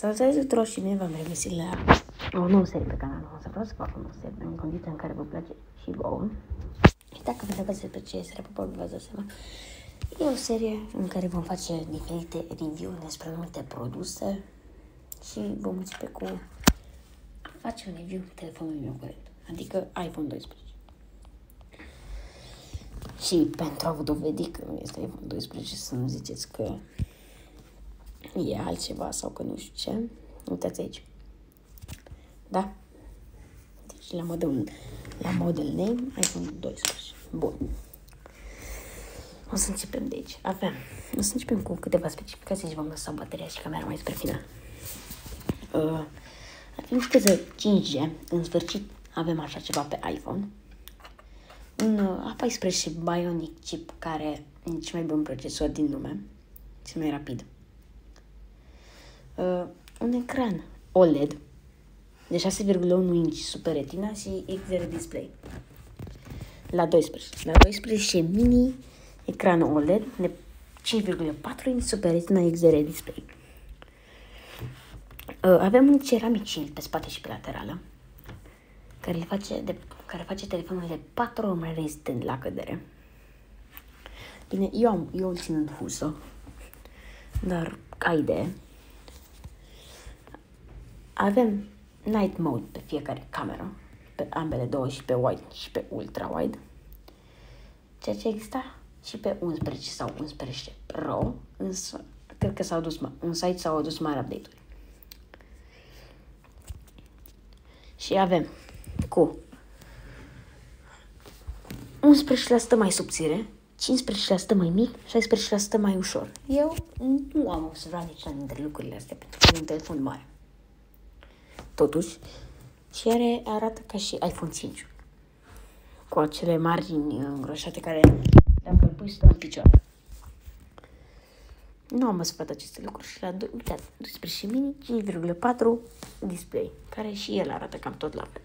Salutare tuturor și bine v-am regăsit la o nouă serie pe canalul nostru. Vreau să fac o nouă serie în condiția în care vă place și vouă. Și dacă vă întrebați despre ce este, probabil vă dați seama. E o serie în care vom face diferite review despre multe produse și vom începe cu a face un review cu telefonul meu curent, adică iPhone 12. Și pentru a vă dovedi că nu este iPhone 12, să nu ziceți că e altceva sau că nu știu ce, uitați aici. Da? Deci la model, la model name iPhone 12. Bun. O să începem de aici. Avem. O să începem cu câteva specificații și vom lăsa bateria și camera mai spre final. Uh, avem viteză 5G. În sfârșit avem așa ceva pe iPhone. Un uh, A14 Bionic chip care e cel mai bun procesor din lume. Cel mai rapid uh, un ecran OLED de 6,1 inch Super Retina și XR Display. La 12. La 12 mini ecran OLED de 5,4 inch Super Retina XR Display. Uh, avem un ceramic shield pe spate și pe laterală care, le face de, care face telefonul de 4 ori mai rezistent la cădere. Bine, eu, am, eu îl țin în husă, dar ca idee, avem night mode pe fiecare cameră, pe ambele două și pe wide și pe ultra wide. Ceea ce exista și pe 11 sau 11 Pro, însă cred că s-au dus, un site s-au adus mari update-uri. Și avem cu 11% mai subțire, 15% mai mic, 16% mai ușor. Eu nu am observat niciuna dintre lucrurile astea pentru că e un telefon mare totuși, și are, arată ca și iPhone 5 cu acele margini îngroșate care, dacă îl pui, stă în picioare. Nu am observat aceste lucruri și la 12 mini 5,4 display, care și el arată cam tot la fel.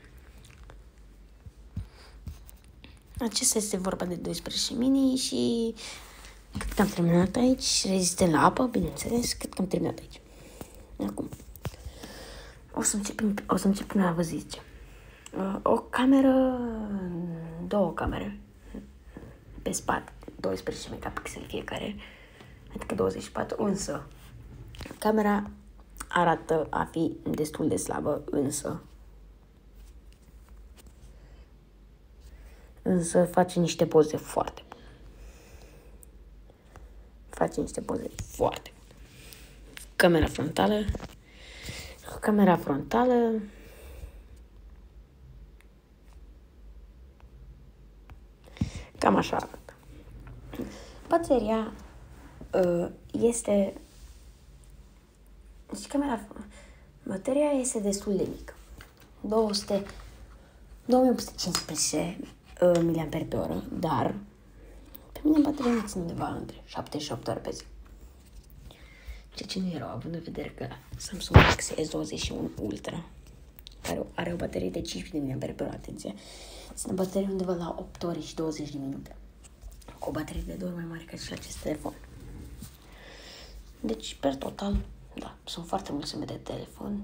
Acesta este vorba de 12 mini și cât că am terminat aici, rezistent la apă, bineînțeles, cât că am terminat aici. Acum, o să începem, o să începem a vă zice. Uh, o cameră, două camere pe spate, 12 megapixel fiecare, adică 24, însă camera arată a fi destul de slabă, însă însă face niște poze foarte bune. Face niște poze foarte bune. Camera frontală camera frontală. Cam așa arată. Bateria uh, este... Deci camera... Bateria este destul de mică. 200... 2815 uh, mAh pe oră, dar pe mine bateria nu ține undeva între 7 și 8 ore pe zi. Ceea ce nu erau, având în vedere că Samsung Galaxy S21 Ultra, care are o baterie de 15 mAh pe atenție, ține baterie undeva la 8 ore și 20 de minute. Cu o baterie de două ori mai mare ca și la acest telefon. Deci, per total, da, sunt foarte mulțime de telefon.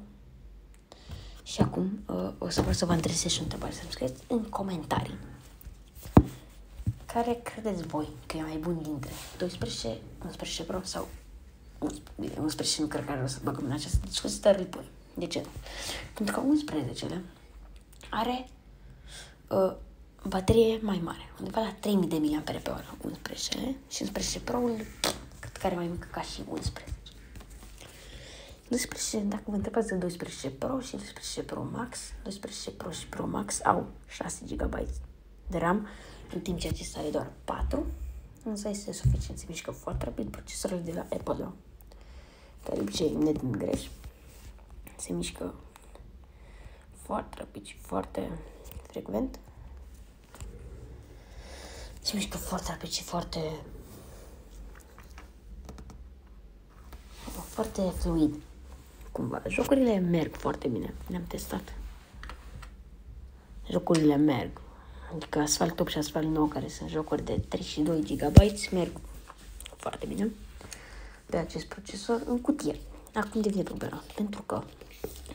Și acum uh, o să vreau să vă adresez și o întrebare, să-mi scrieți în comentarii. Care credeți voi că e mai bun dintre 12, 11 Pro sau bine, 11 nu cred că are să băgăm în această discuție, dar îl pun. De ce nu? Pentru că 11-le are uh, baterie mai mare, undeva la 3000 de mAh pe oră, 11 și 11 Pro-ul, cred că are mai mică ca și 11. 12, dacă vă întrebați de 12 Pro și 12 Pro Max, 12 Pro și Pro Max au 6 GB de RAM, în timp ce acesta are doar 4, însă este suficient, se mișcă foarte rapid procesorul de la Apple care de obicei net în greș. Se mișcă foarte rapid și foarte frecvent. Se mișcă foarte rapid și foarte foarte fluid. Cumva. Jocurile merg foarte bine. Le-am testat. Jocurile merg. Adică Asphalt 8 și Asphalt 9, care sunt jocuri de 32 GB, merg foarte bine pe acest procesor în cutie. acum devine problema. Pentru că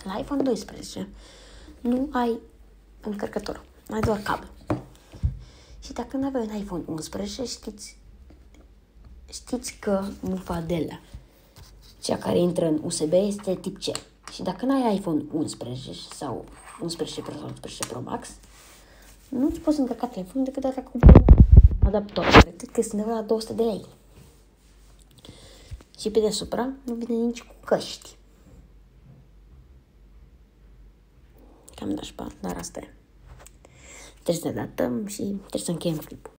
la iPhone 12 nu ai încărcător, ai doar cablu. Și dacă nu aveai un iPhone 11, știți, știți că Mufadela, cea care intră în USB, este tip C. Și dacă nu ai iPhone 11 sau 11 Pro sau 11 Pro Max, nu ți poți încărca telefonul decât dacă cu adaptor. Cred că sunt la 200 de lei. Și pe deasupra nu vine nici cu căști. Cam nașpa, dar asta e. Trebuie să ne datăm și trebuie să încheiem clipul.